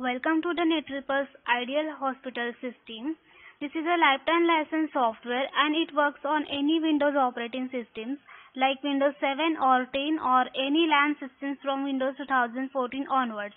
Welcome to the NetRipple's Ideal Hospital System. This is a lifetime license software and it works on any Windows operating systems like Windows 7 or 10 or any LAN systems from Windows 2014 onwards.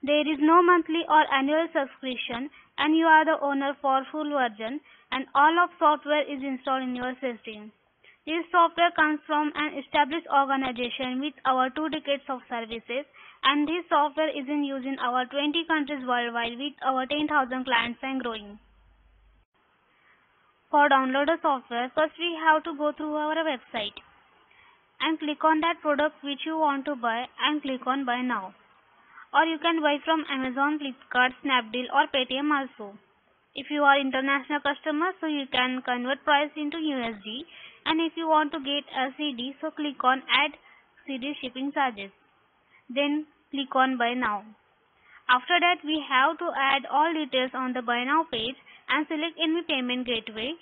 There is no monthly or annual subscription and you are the owner for full version and all of software is installed in your system. This software comes from an established organization with over two decades of services and this software is in use in our 20 countries worldwide with our 10,000 clients and growing. For download the software, first we have to go through our website and click on that product which you want to buy and click on buy now. Or you can buy from Amazon, Flipkart, Snapdeal or Paytm also. If you are international customer, so you can convert price into USD and if you want to get a CD, so click on add CD shipping charges. Then click on buy now. After that we have to add all details on the buy now page and select any payment gateway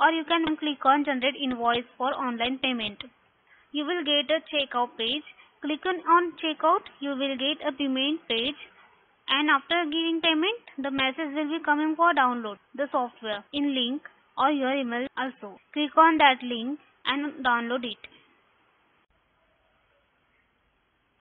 or you can click on generate invoice for online payment. You will get a checkout page. Click on checkout, you will get a payment page and after giving payment, the message will be coming for download the software in link or your email also. Click on that link and download it.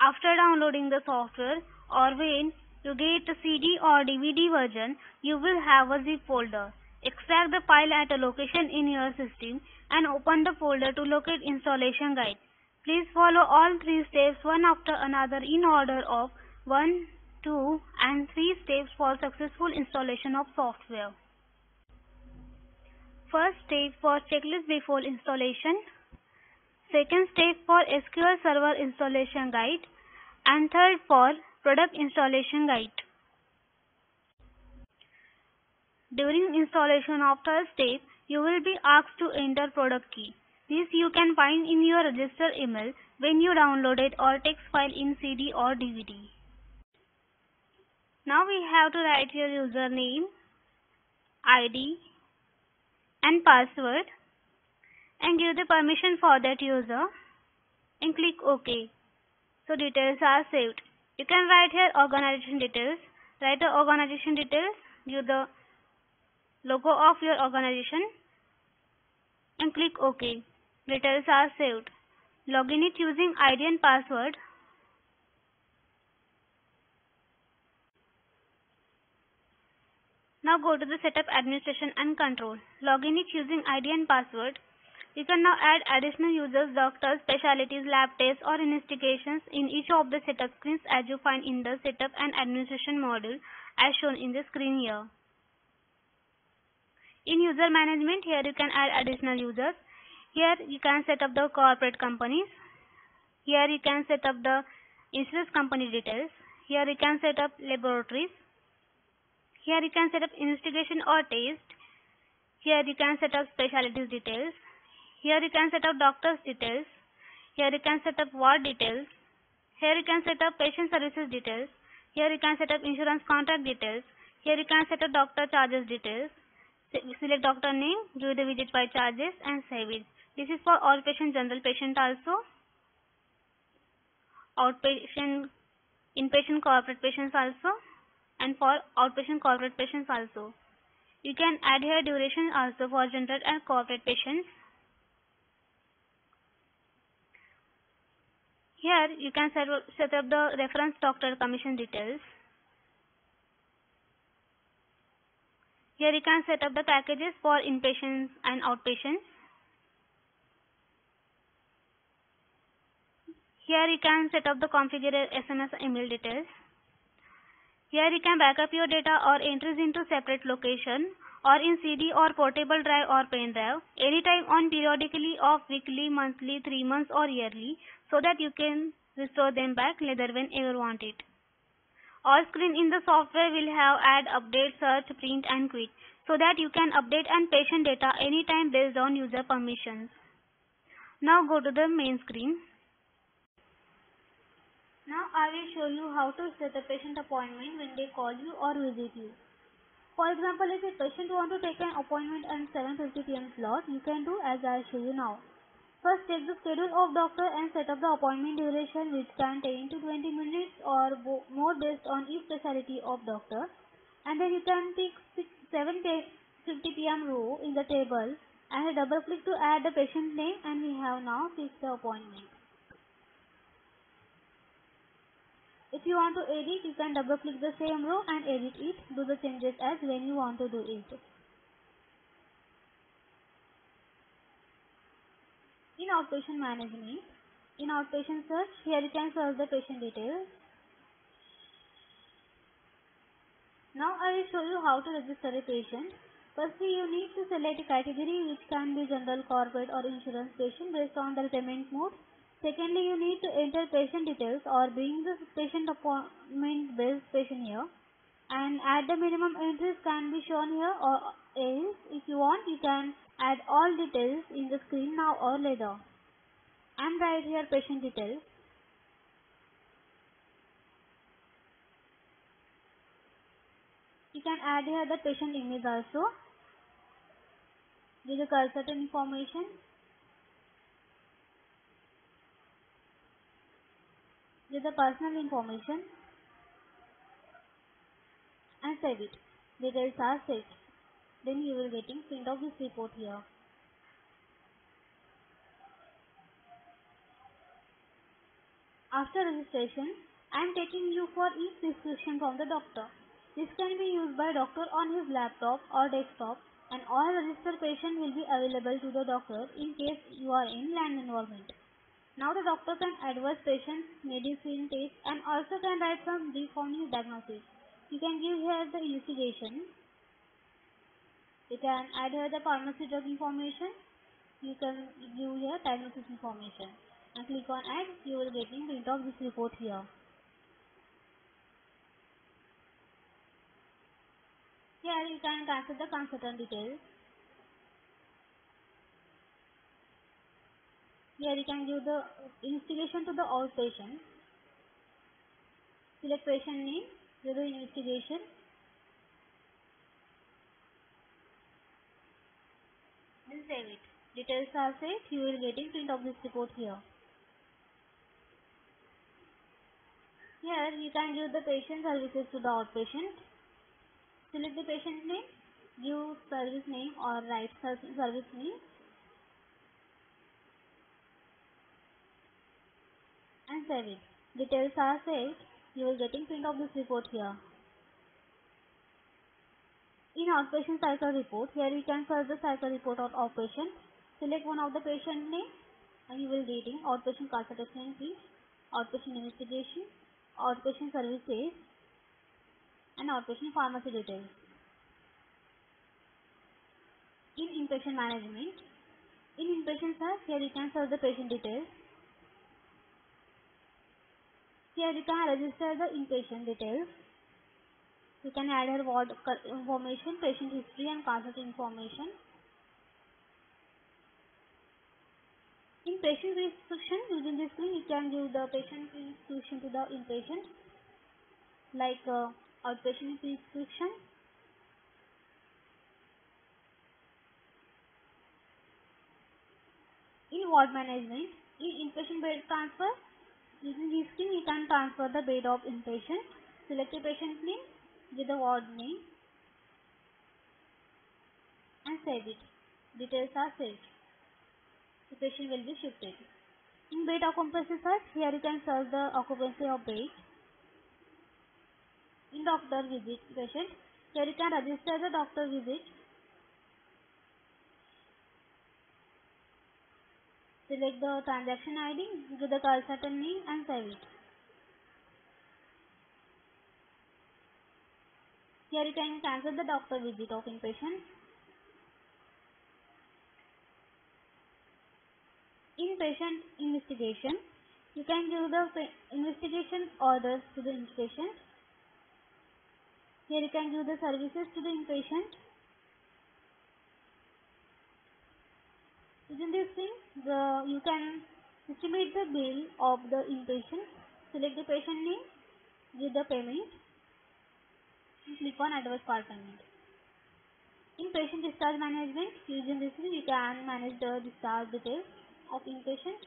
After downloading the software or when you get a CD or DVD version, you will have a zip folder. Extract the file at a location in your system and open the folder to locate installation guide. Please follow all three steps one after another in order of 1, 2 and 3 steps for successful installation of software. First step for checklist before installation. Second step for SQL Server installation guide. And third for product installation guide. During installation of third step, you will be asked to enter product key. This you can find in your register email when you downloaded or text file in CD or DVD. Now we have to write your username, ID and password and give the permission for that user and click OK. So details are saved. You can write here organization details. Write the organization details. Give the logo of your organization and click OK. Details are saved. Login it using ID and password. Now go to the setup administration and control. Login it using ID and password. You can now add additional users, doctors, specialties, lab tests or investigations in each of the setup screens as you find in the setup and administration module as shown in the screen here. In user management, here you can add additional users. Here you can set up the corporate companies. Here you can set up the insurance company details. Here you can set up laboratories. Here you can set up investigation or test. Here you can set up specialties details. Here you can set up doctor's details. Here you can set up ward details. Here you can set up patient services details. Here you can set up insurance contract details. Here you can set up doctor charges details. Select doctor name, give the visit by charges and save it. This is for outpatient general patient also. Outpatient, inpatient corporate patients also. And for outpatient corporate patients also. You can add here duration also for general and corporate patients. Here you can set, up the reference doctor commission details. Here you can set up the packages for inpatients and outpatients. Here you can set up the configured SMS email details. Here you can backup your data or entries into separate location or in CD or portable drive or pen drive anytime on periodically of weekly, monthly, 3 months or yearly so that you can restore them back later whenever wanted. All screen in the software will have add, update, search, print and quit so that you can update and patient data anytime based on user permissions. Now go to the main screen. Now I will show you how to set a patient appointment when they call you or visit you. For example, if a patient want to take an appointment at 7.50 pm slot, you can do as I show you now. First, check the schedule of doctor and set up the appointment duration which can take to 20 minutes or more based on each specialty of doctor. And then you can pick 7.50 pm row in the table and double click to add the patient name and we have now fixed the appointment. If you want to edit, you can double click the same row and edit it. Do the changes as when you want to do it. In outpatient management, in outpatient search, here you can search the patient details. Now I will show you how to register a patient. Firstly, you need to select a category which can be general, corporate or insurance patient based on the payment mode. Secondly, you need to enter patient details or bring the patient appointment based patient here. And add the minimum entries can be shown here or else if you want you can add all details in the screen now or later. And write here patient details. You can add here the patient image also. Give the cursor information with the personal information and save it. Details are saved. Then you will getting print of this report here. After registration, I am taking you for each prescription from the doctor. This can be used by doctor on his laptop or desktop and all registered patient will be available to the doctor in case you are in LAN involvement. Now the doctor can advise patients medicine test and also can write some brief diagnosis. You can give here the investigation. You can add here the pharmacy drug information. You can give here diagnosis information. And click on add. You will get in print of this report here. Here you can cancel the consultant details. Here you can give the investigation to the all outpatient. Select patient name, do the investigation. Save it. Details are saved. You will get in print of this report here. Here you can give the patient services to the outpatient. Select the patient name, give service name or write service name and save it. Details are saved. You will getting print of this report here. In outpatient cycle report, here you can search the cycle report of outpatient. Select one of the patient name and you will reading outpatient consultation fee, outpatient investigation, outpatient services and outpatient pharmacy details. In inpatient management, in inpatient search, here you can search the patient details here you can register the inpatient details. You can add her ward information, patient history and consult information. In patient prescription, using this screen, you can give the patient prescription to the inpatient, like uh, outpatient prescription. In ward management, in inpatient bed transfer, Using this screen, you can transfer the bed of inpatient. Select a patient name, give the ward name and save it. Details are saved. The patient will be shifted. In bed occupancy search, here you can search the occupancy of bed. In doctor visit patient, here you can register the doctor visit Select the transaction ID, give the call cursor name and save it. Here you can cancel the doctor visit of inpatient. Inpatient investigation. You can give the investigation orders to the inpatient. Here you can give the services to the inpatient. Within this thing, the, you can estimate the bill of the inpatient, select the patient name, give the payment, click on advance card payment. In patient discharge management, using this you can manage the discharge details, of inpatient.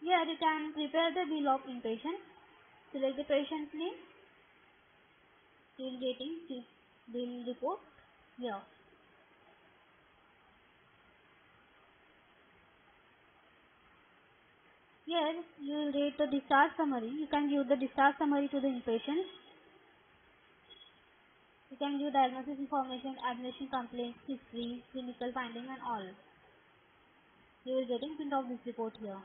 Here you can prepare the bill of inpatient. Select the patient name. You will getting bill report here. Here you will read the discharge summary. You can give the discharge summary to the inpatient. You can give diagnosis information, admission complaints, history, clinical finding and all. You will getting print of this report here.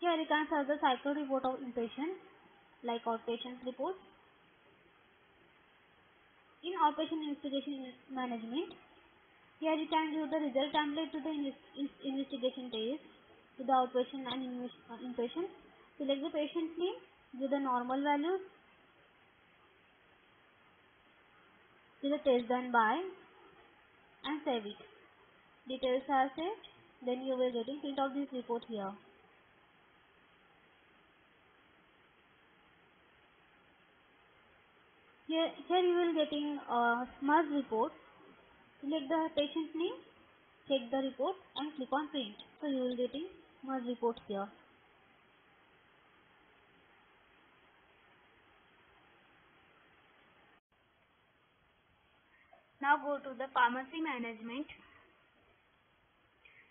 Here you can search the cycle report of inpatient like outpatient report. In outpatient investigation management, here you can give the result template to the investigation test to the outpatient and inpatient. Uh, Select the patient name, give the normal values, give the test done by and save it. Details are saved, then you will getting print of this report here. Here, here you will getting a smudge report. Select the patient name, check the report and click on print. So you will getting smudge report here. Now go to the pharmacy management.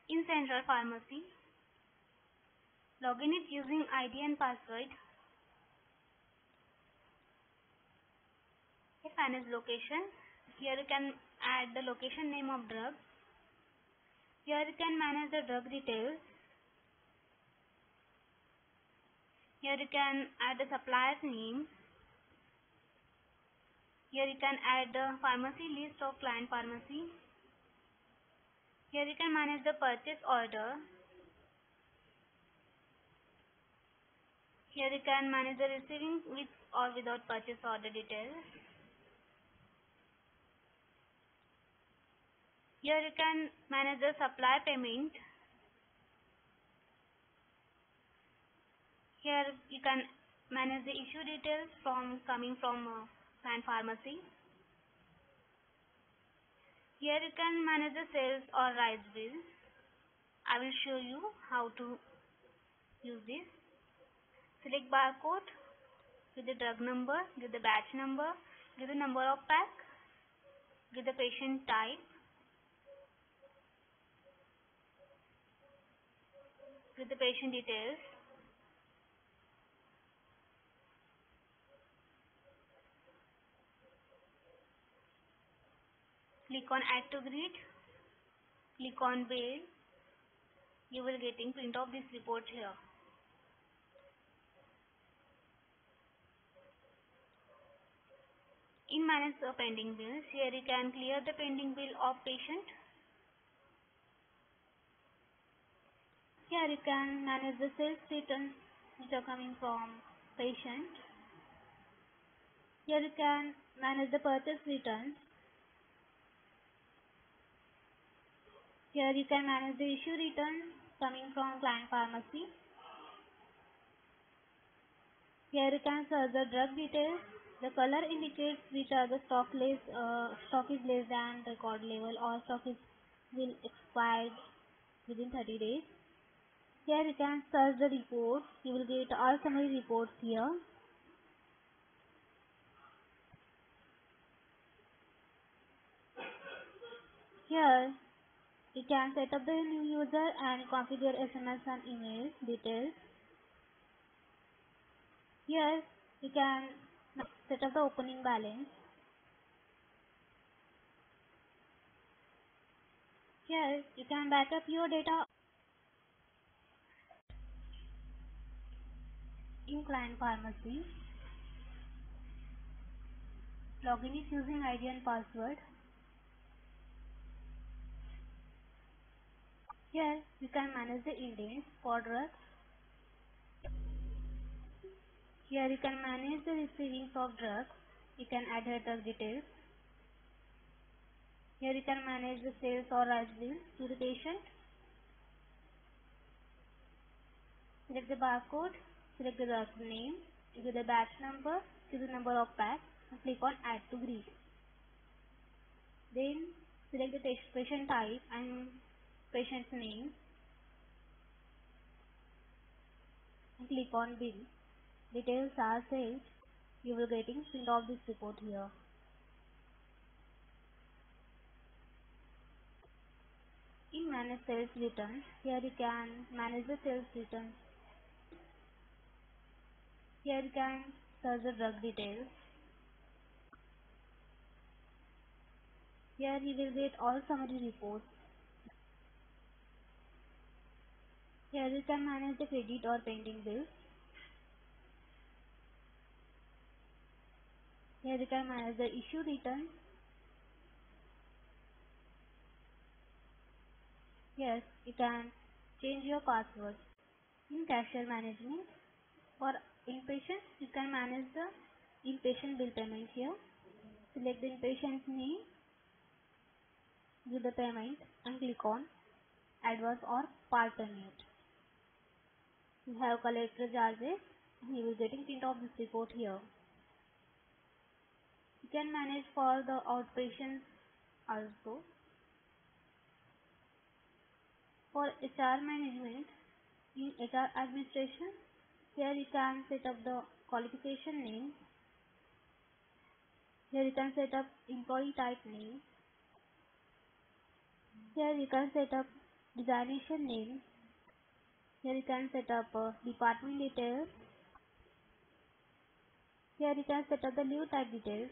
In Central Pharmacy, login it using ID and password. manage location here you can add the location name of drug. Here you can manage the drug details. Here you can add the supplier's name here you can add the pharmacy list of client pharmacy. Here you can manage the purchase order. Here you can manage the receiving with or without purchase order details Here you can manage the supply payment. Here you can manage the issue details from coming from uh, client pharmacy. Here you can manage the sales or rise bill. I will show you how to use this. Select barcode, give the drug number, give the batch number, give the number of pack, give the patient type, with the patient details. Click on add to grid. Click on bill. You will getting print of this report here. In manage the pending bills, here you can clear the pending bill of patient Here you can manage the sales returns which are coming from patient. Here you can manage the purchase returns. Here you can manage the issue returns coming from client pharmacy. Here you can search the drug details. The color indicates which are the stock less, uh, stock is less than record level or stock is will expired within 30 days. Here you can search the report. You will get all summary reports here. Here you can set up the new user and configure SMS and email details. Here you can set up the opening balance. Here you can back up your data in client pharmacy. Login is using ID and password. Here you can manage the indents for drugs. Here you can manage the receiving of drugs. You can add the drug details. Here you can manage the sales or rise bills to the patient. Select the barcode select the drug name Give the batch number, give the number of packs and click on add to grid. Then select the patient type and patient's name and click on bill. Details are saved. You will getting print of this report here. In manage sales returns, here you can manage the sales returns. Here you can search the drug details. Here you will get all summary reports. Here you can manage the credit or pending bills. Here you can manage the issue return. Yes, you can change your password. In cashier management, for inpatient, you can manage the inpatient bill payment here. Select the inpatient name, give the payment and click on advance or part payment. You have collected charges and you will getting print of this report here. You can manage for the outpatients also. For HR management, in HR administration, here you can set up the qualification name. Here you can set up employee type name. Here you can set up designation name here you can set up uh, department details. Here you can set up the new type details.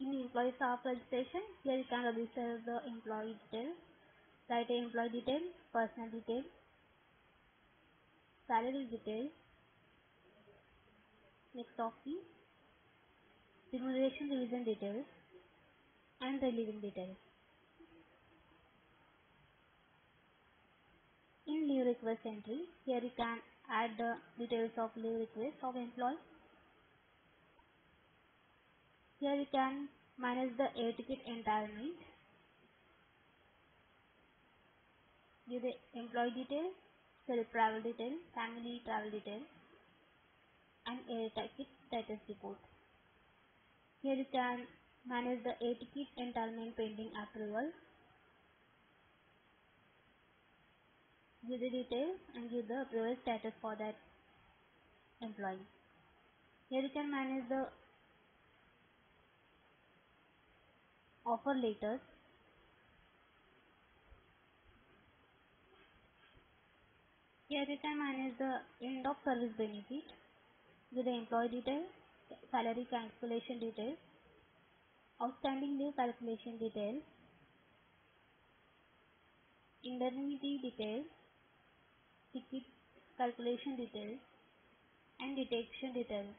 In employee staff registration, here you can register the employee details, write employee detail, personal detail, salary detail, next the remuneration revision details, and the living details. In leave request entry, here you can add the details of leave request of employee. Here you can manage the air ticket entitlement. Give the employee detail, travel detail, family travel detail, and air ticket status report. Here you can manage the air ticket entitlement pending approval give the details and give the approval status for that employee. Here you can manage the offer letters. Here you can manage the end of service benefit with the employee details, salary calculation details, outstanding leave calculation details, indemnity details, ticket calculation details and detection details.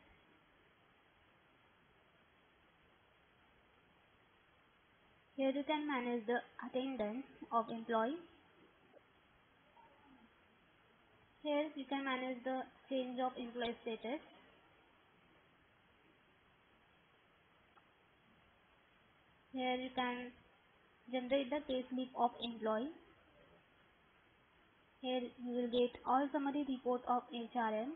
Here you can manage the attendance of employee. Here you can manage the change of employee status. Here you can generate the payslip of employee. Here you will get all summary report of HRM.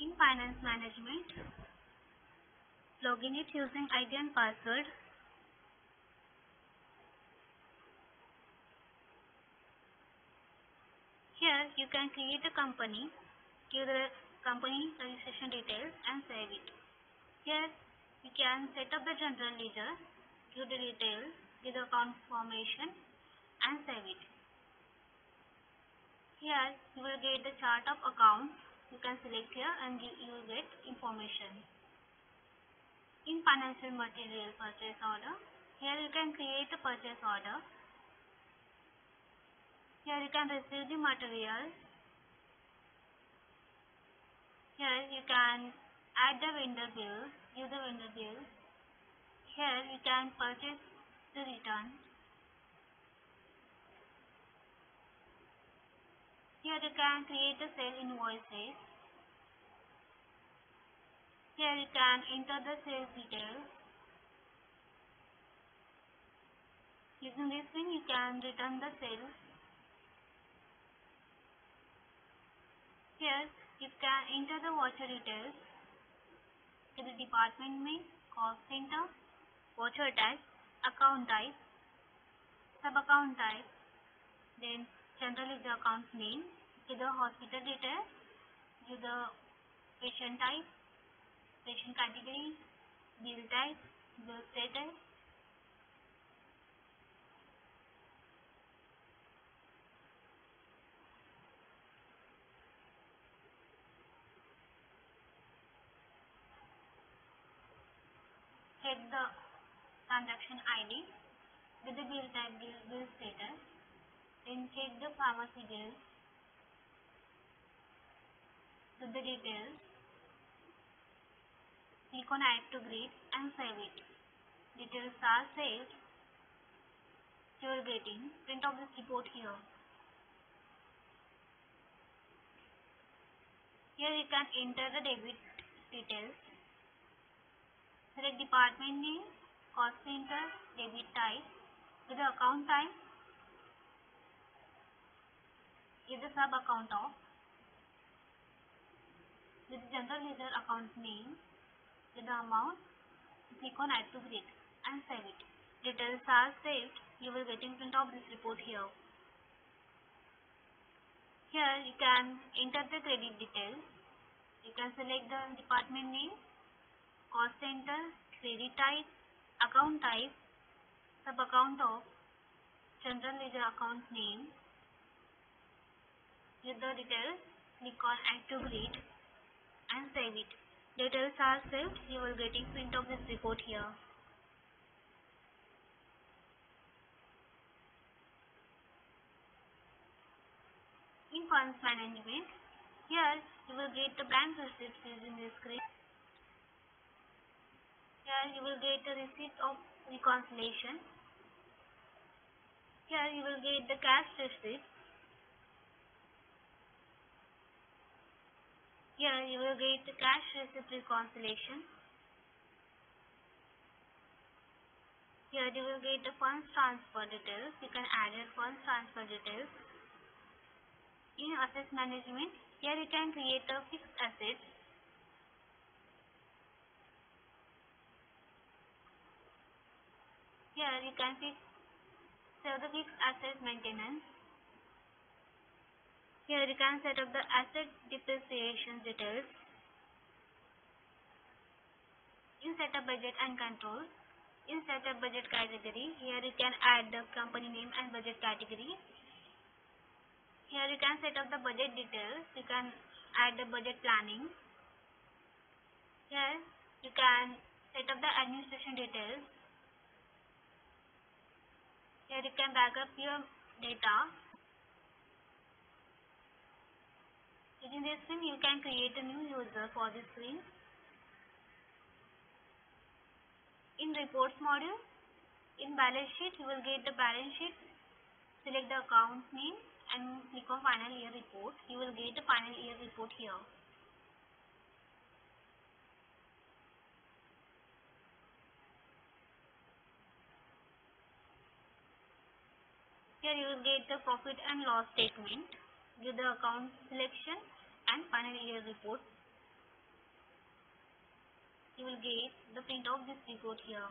In finance management, login it using ID and password. Here you can create a company, give the company registration details and save it. Here you can set up the general ledger, give the details, give the account formation and save it. Here you will get the chart of accounts. You can select here and you will get information. In financial material purchase order, here you can create a purchase order. Here you can receive the material. Here you can add the vendor bill, give the vendor bill. Here you can purchase the return. Here you can create the sale invoices. Here you can enter the sales details. Using this one, you can return the sales. Here you can manage the purchase order. Here you can create the purchase order. Here you can enter the voucher details to the department name, cost center, voucher type, account type, sub-account type, then general is the account name, to the hospital details, to the patient type, patient category, bill type, bill status, check the transaction ID with the bill type bill, bill status then check the pharmacy bills with the details click on add to grid and save it. Details are saved. You are getting print of this report here. Here you can enter the debit details Department name, cost center, debit type. With the account type, is the sub account of. With the general ledger account name, with the amount, click on add to grid and save it. Details are saved. You will get in print of this report here. Here you can enter the credit details. You can select the department name cost center, credit type, account type, sub-account of, general ledger account name. With the details, click on add to grid and save it. Details are saved. You will get a print of this report here. In funds management, here you will get the bank receipts using this screen. Here you will get the receipt of reconciliation. Here you will get the cash receipt. Here you will get the cash receipt reconciliation. Here you will get the funds transfer details. You can add your funds transfer details. In asset management, here you can create a fixed asset Here you can fix save the asset maintenance. Here you can set up the asset depreciation details. In setup budget and control, in setup budget category, here you can add the company name and budget category. Here you can set up the budget details. You can add the budget planning. Here you can set up the administration details. Here you can back up your data. Using this screen, you can create a new user for this screen. In reports module, in balance sheet, you will get the balance sheet. Select the account name and click on final year report. You will get the final year report here. Here you will get the profit and loss statement, give the account selection and final year report. You will get the print of this report here.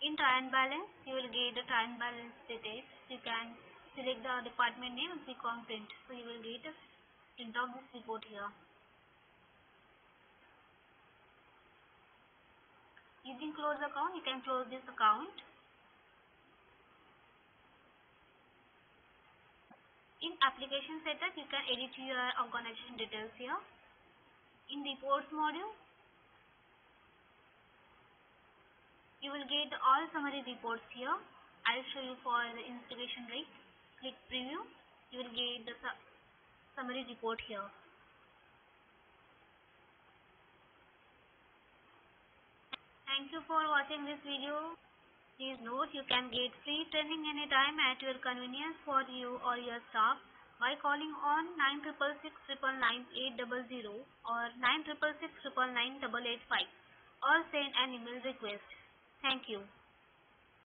In trial balance, you will get the trial balance details. You can select the department name and click on print. So you will get a print of this report here. Using close account, you can close this account. In application setup, you can edit your organization details here. In reports module, you will get all summary reports here. I'll show you for the installation rate. Click preview. You will get the su summary report here. Thank you for watching this video. Please note you can get free training anytime at your convenience for you or your staff by calling on 9666 or 9666 or send an email request. Thank you.